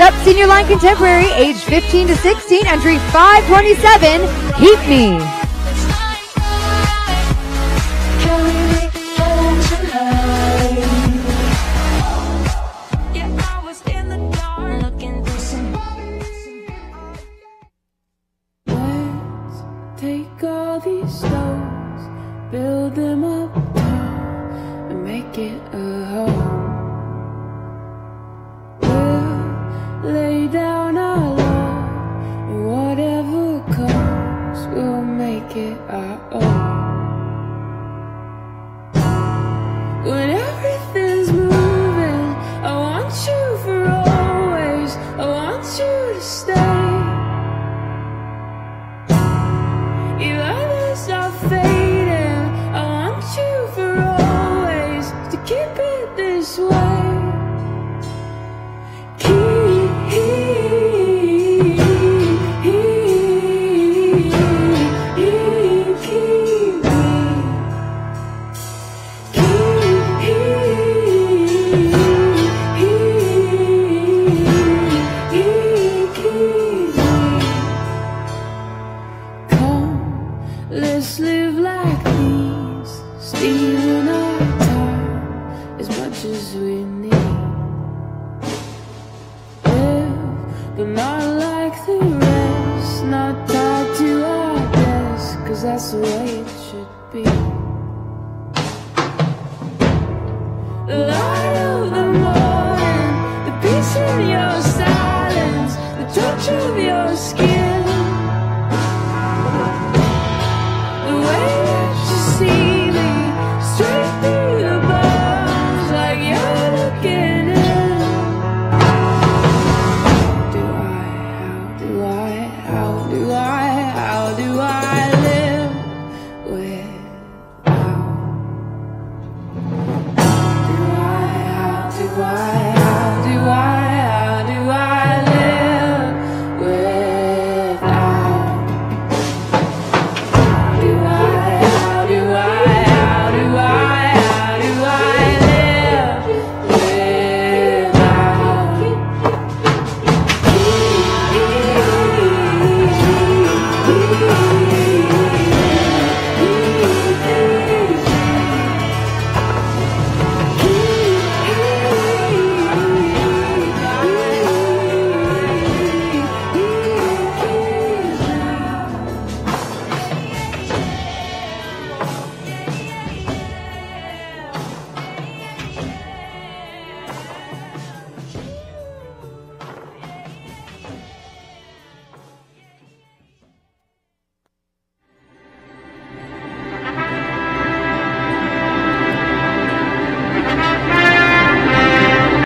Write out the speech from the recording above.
Up Senior Line Contemporary, age 15 to 16, entry 527, Keep Me. Take all these stones, build them up it own. When everything's Let's live like these, stealing our time as much as we need. Live, but not like the rest, not that's the way it should be. Love